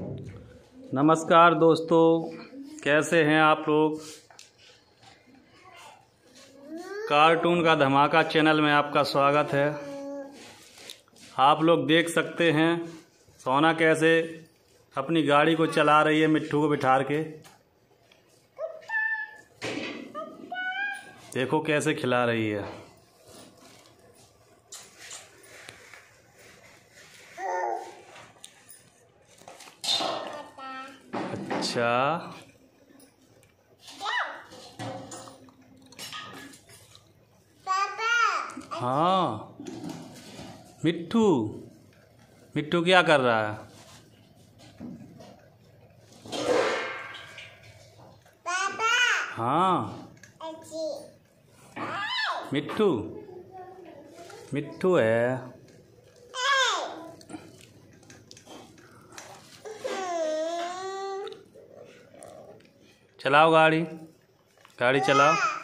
नमस्कार दोस्तों, कैसे हैं आप लोग? कार्टून का धमाका चैनल में आपका स्वागत है। आप लोग देख सकते हैं, सोना कैसे अपनी गाड़ी को चला रही है मिट्टू को बिठार के। देखो कैसे खिला रही है। अच्छा। हाँ। मिट्टू। मिट्टू क्या कर रहा है? हाँ। मिट्टू। मिट्टू है। चलाओ गाड़ी। गाड़ी चलाओ।